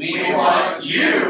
We want you.